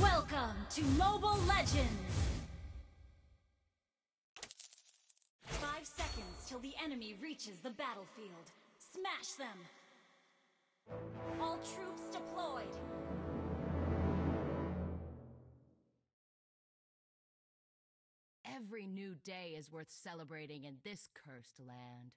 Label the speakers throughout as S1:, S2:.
S1: Welcome to Mobile Legends! Five seconds till the enemy reaches the battlefield. Smash them! All troops deployed!
S2: Every new day is worth celebrating in this cursed land.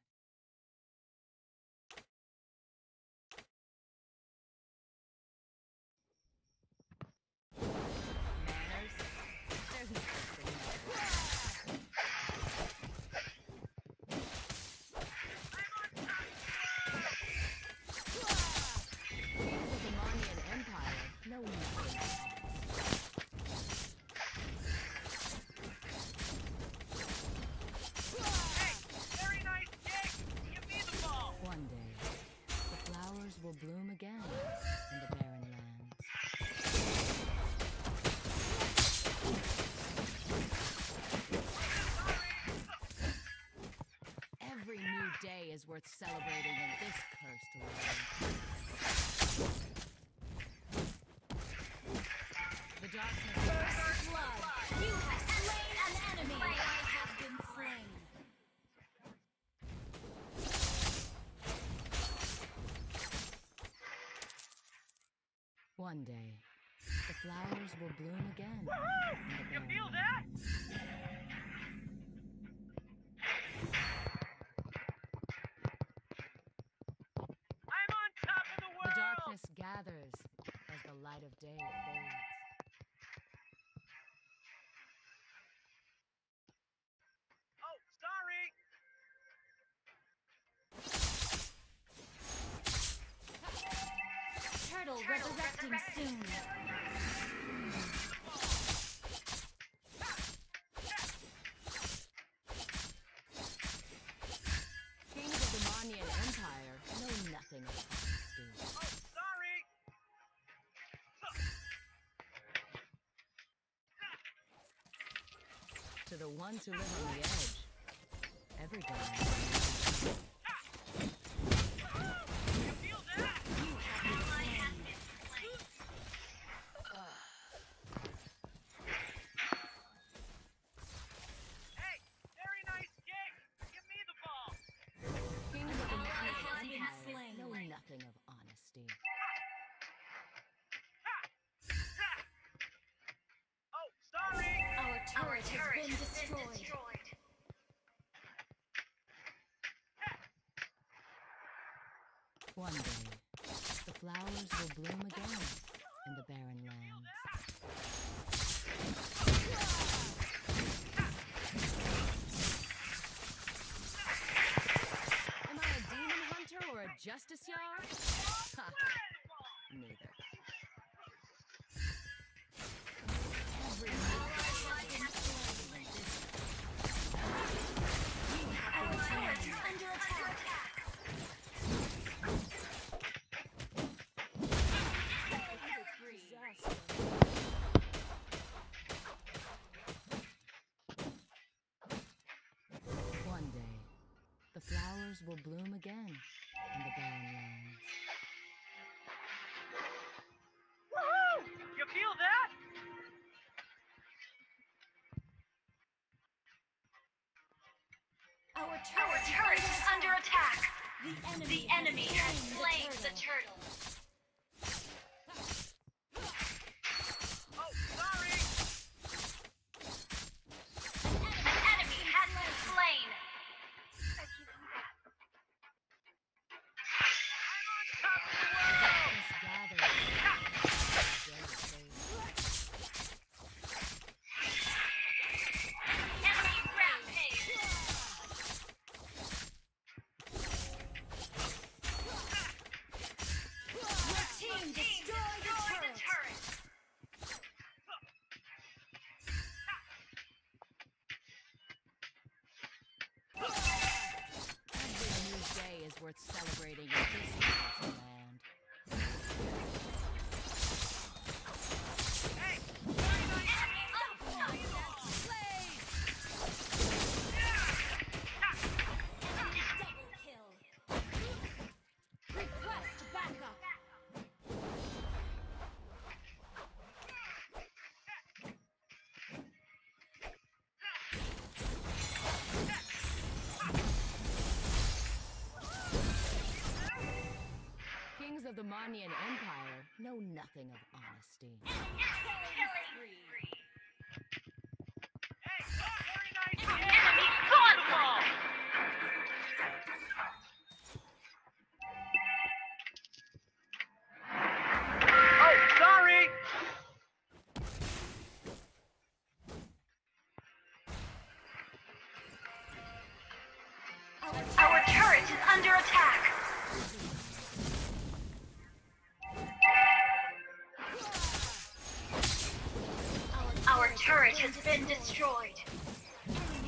S2: Worth celebrating in this cursed land. The darkness
S1: First blood! You have slain an enemy! I have been slain!
S2: One day, the flowers will bloom again.
S3: Woohoo! You feel that?
S1: Soon!
S2: Of the Moniyan Empire know nothing of
S3: sorry!
S2: To the ones who live on the edge, every day. Flowers will bloom again in the barren lands. Am I a demon hunter or a justiciar? bloom again in the barren lands.
S3: Woohoo! You feel that?
S1: Our turret, is under attack! The enemy, has slain the turtle!
S2: Worth celebrating the Moniyan Empire know nothing of
S1: has been destroyed.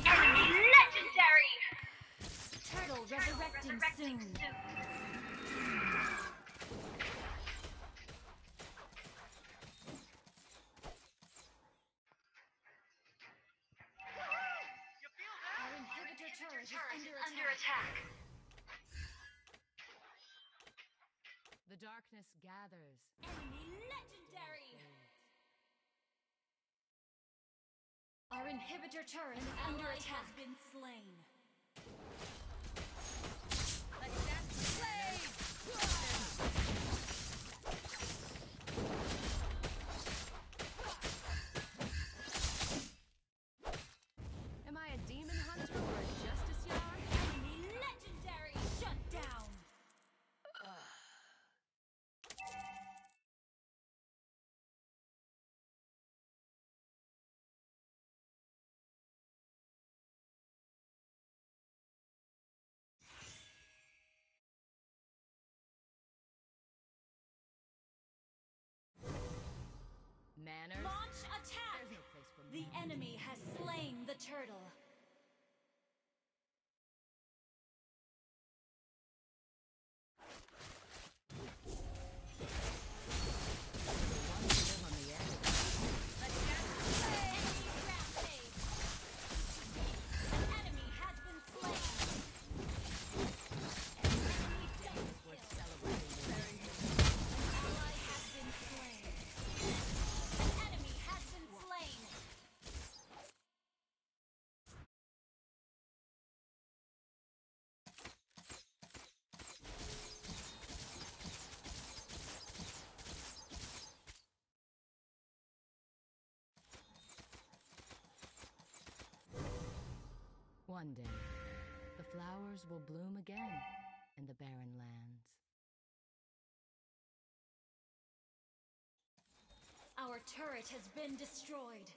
S1: Enemy legendary! Turtle resurrecting soon.
S3: You feel that?
S1: Turret is under
S3: is under
S1: attack.
S2: The darkness gathers.
S1: Enemy legendary! Inhibitor turret is under attack. has been slain.
S2: Manners?
S1: Launch attack!
S2: No
S1: The enemy has slain the turtle.
S2: One day, the flowers will bloom again in the barren lands.
S1: Our turret has been destroyed.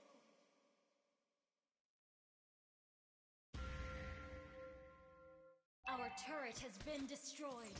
S1: Our turret has been destroyed.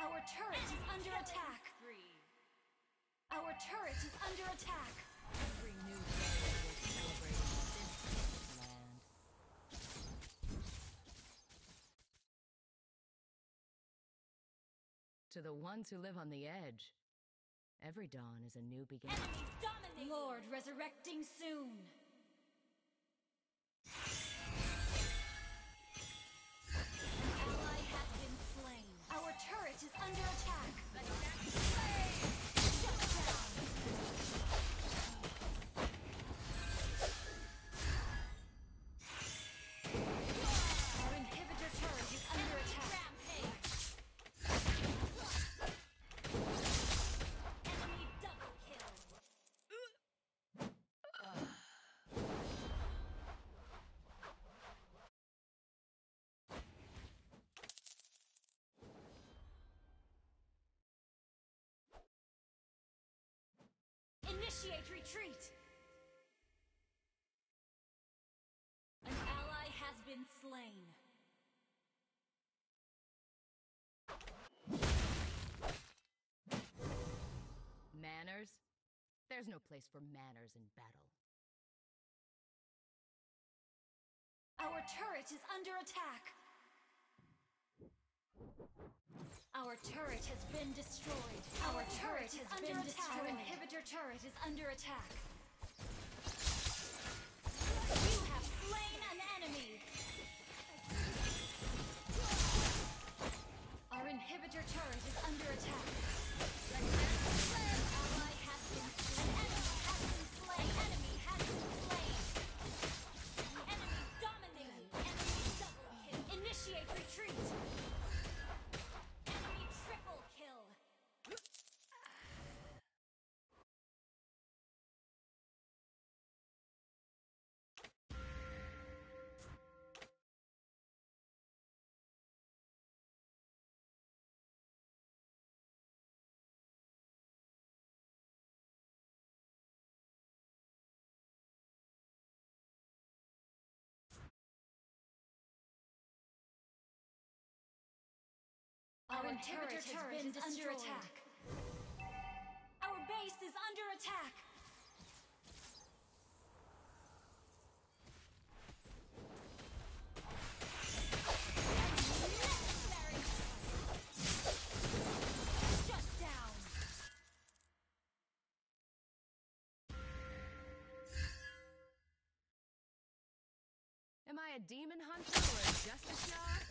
S1: Our turret is under attack. Our turret is under attack.
S2: Every new day will celebrate this land. To the ones who live on the edge, every dawn is a new beginning.
S1: Lord resurrecting soon. Is under attack. Retreat! An ally has been slain.
S2: Manners? There's no place for manners in battle.
S1: Our turret is under attack. Our turret has been destroyed. Our turret has been destroyed. Our inhibitor inhibitor turret is under attack. You have slain an enemy. Our inhibitor turret is under attack. Inhibitor turret is under attack. Our base is under attack. Shut down.
S2: Am I a demon hunter or a justice yard?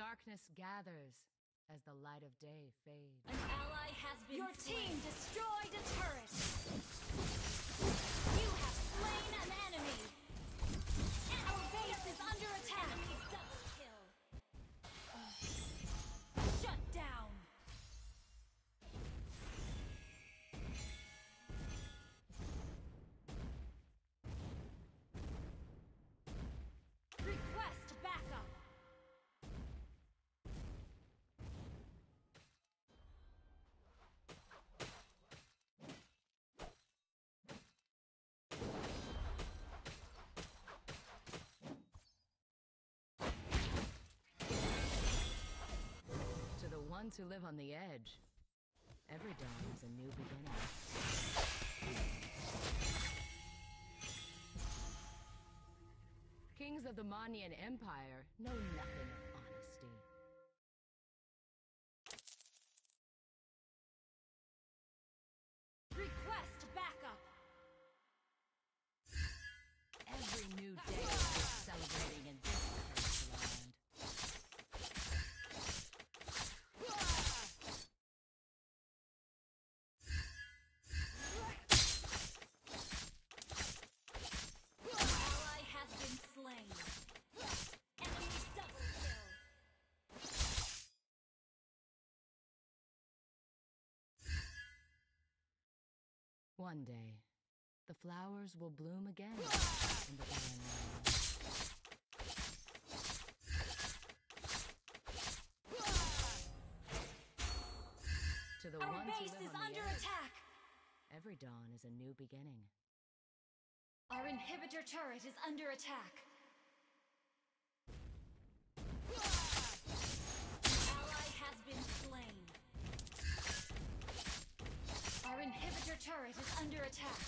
S2: Darkness gathers as the light of day fades.
S1: An ally has been Your team destroyed a turret. You have slain an enemy.
S2: Ones who live on the edge, every dawn is a new beginning. Kings of the Moniyan Empire know nothing One day, the flowers will bloom again in the barren land. To the
S1: Our
S2: ones who
S1: base
S2: live
S1: is
S2: on
S1: under attack.
S2: every dawn is a new beginning.
S1: Our inhibitor turret is under attack. Attack.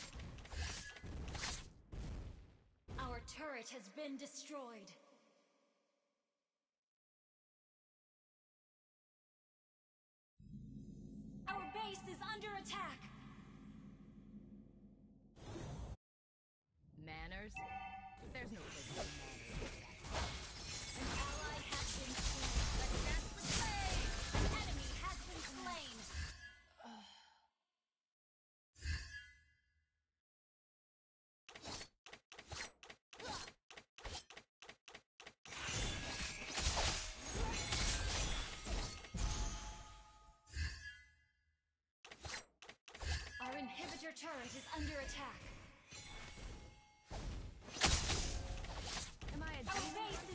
S1: Our turret has been destroyed. turret is under attack.
S2: Am I a base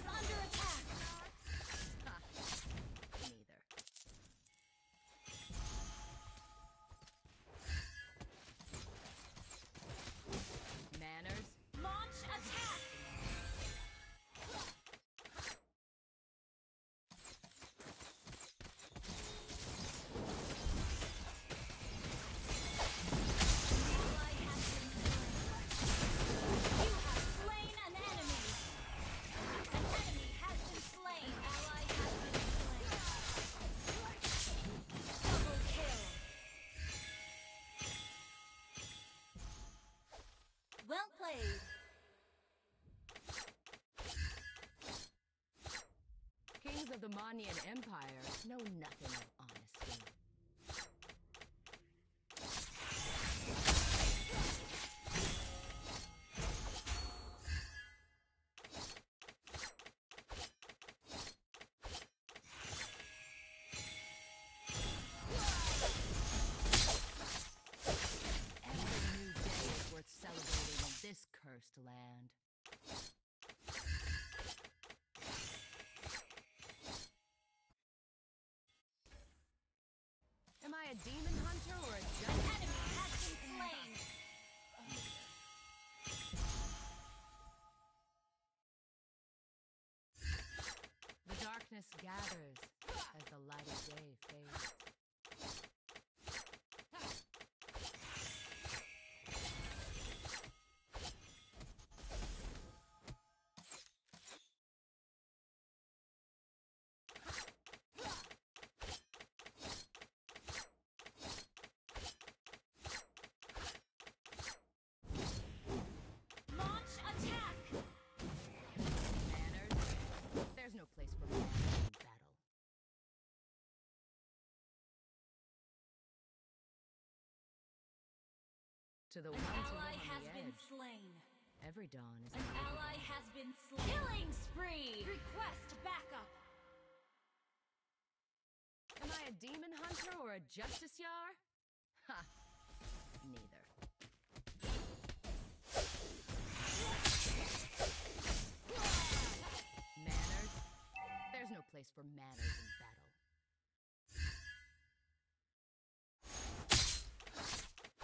S2: Moniyan Empire. Know nothing of To the
S1: An
S2: ones who
S1: ally
S2: live
S1: has been
S2: edge,
S1: slain.
S2: every dawn is
S1: An ally has been slain. Killing spree. Request backup.
S2: Am I a demon hunter or a justiciar? Ha! Neither. Manners? There's no place for manners in battle.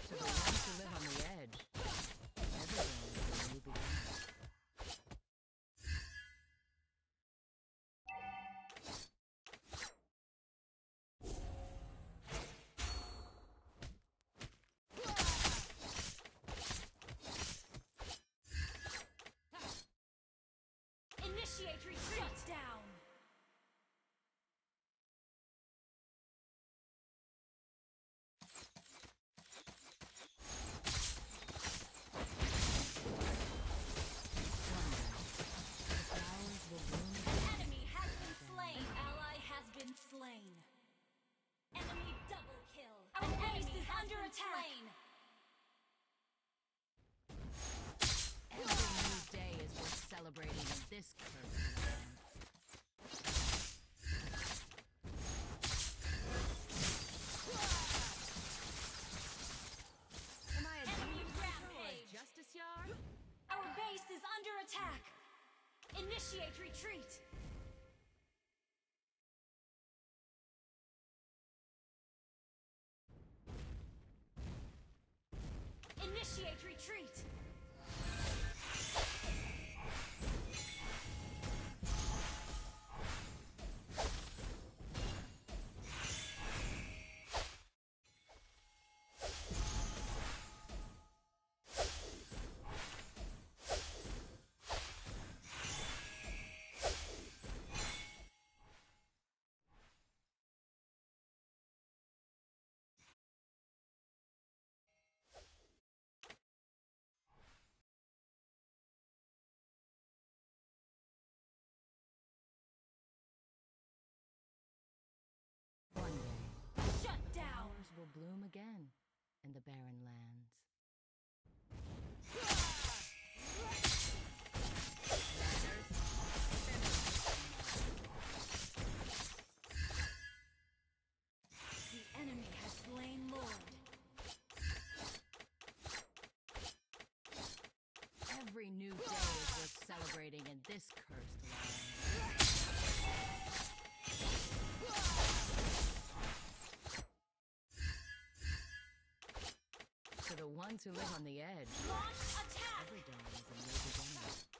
S2: To the ones who live on the edge, everyone is a new beginning.
S1: Initiate retreat. Retreat. Initiate retreat.
S2: Bloom again in the barren lands. ones who live on the edge.
S1: Launch attack!
S2: Every dawn is a.